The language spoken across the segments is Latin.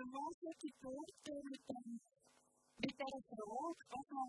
simplement ce qui compte, c'est le temps. Mais par rapport à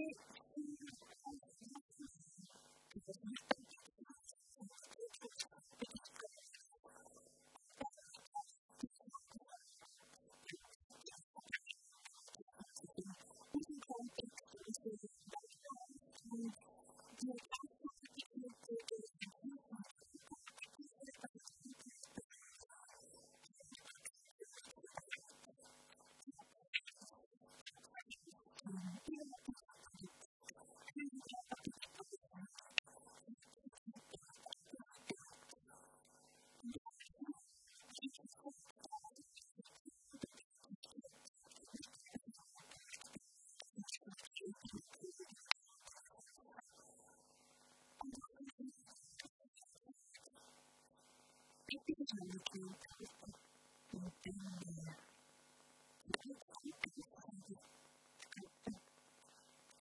see itu yang diperlukan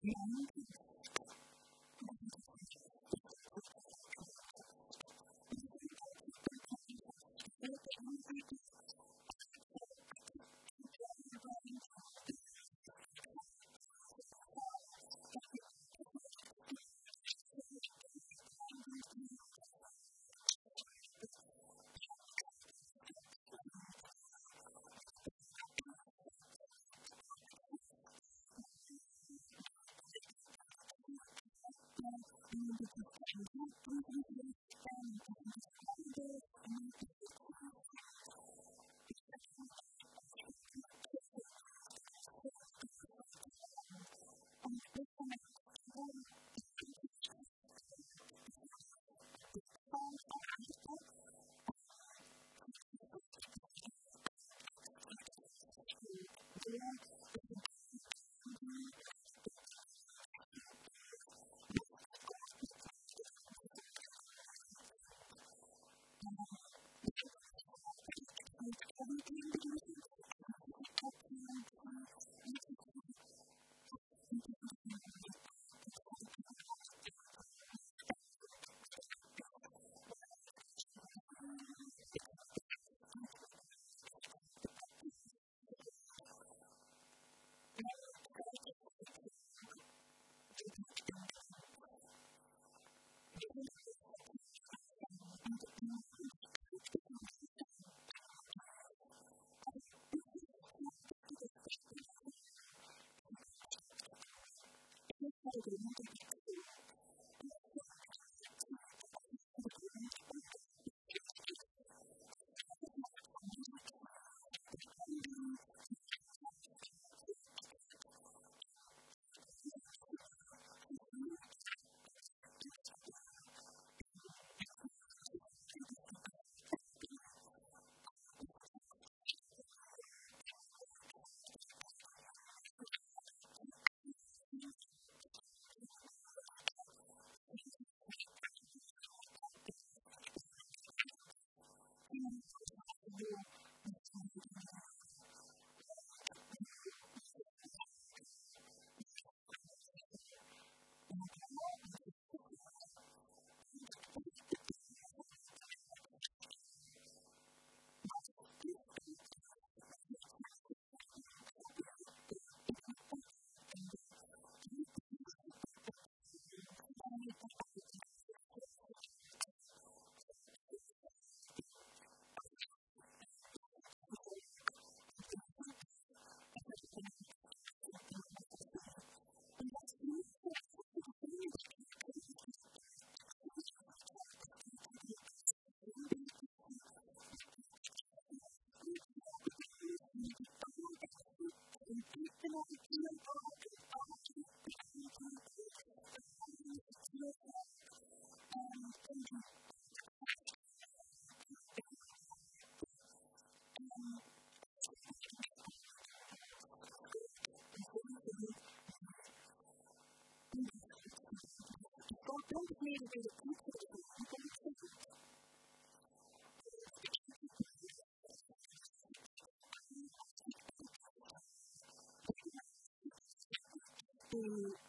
itu and don't need to be to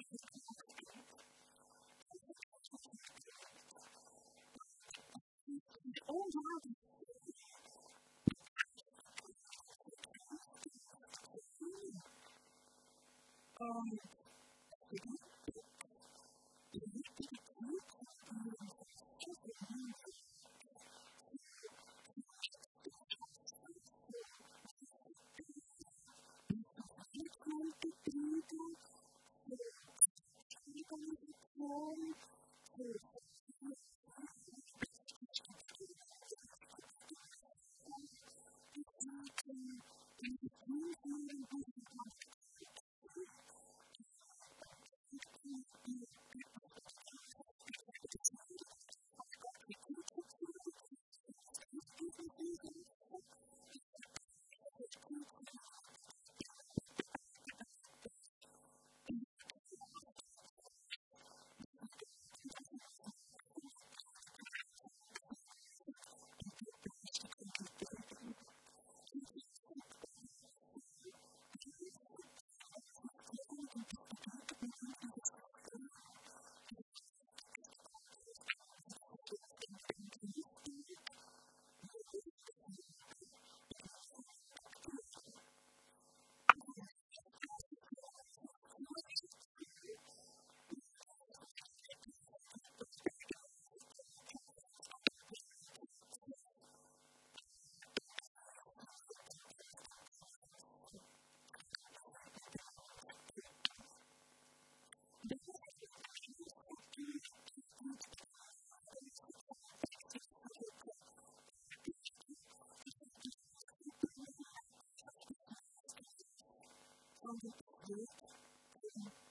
going to get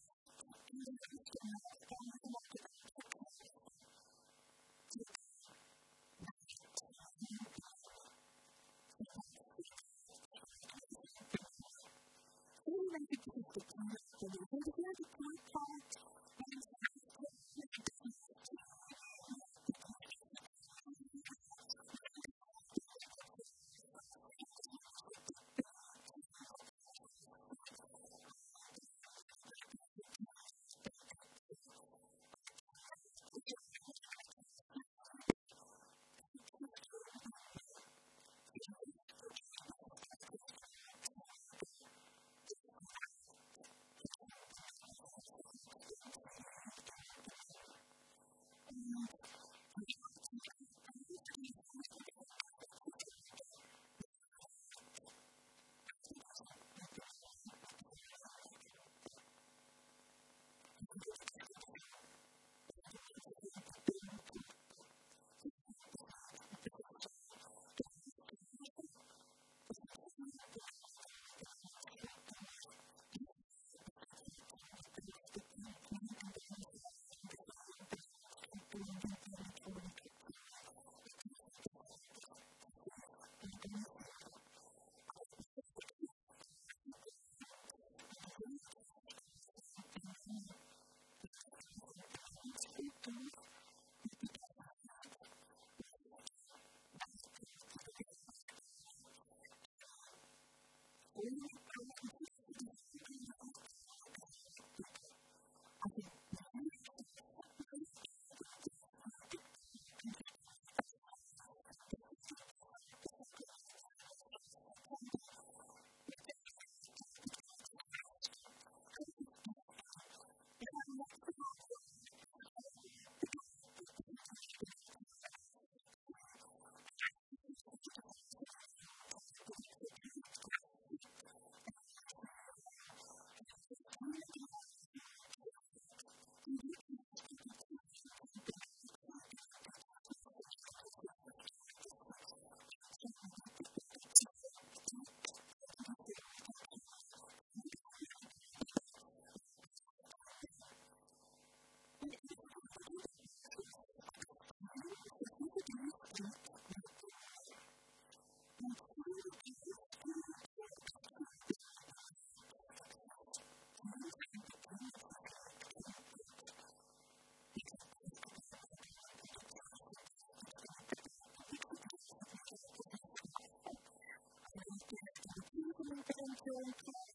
I could Don't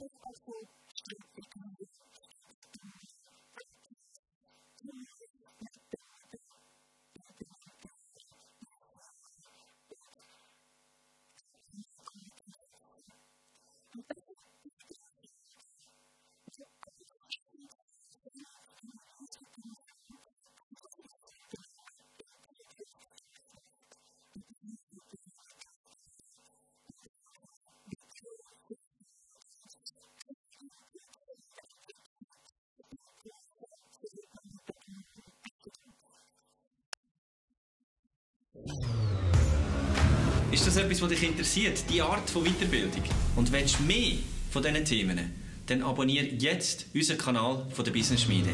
only as a Ist das etwas, was dich interessiert, die Art von Weiterbildung? Und willst du mehr von diesen Themen? Dann abonniere jetzt unseren Kanal von der Business Schmiede.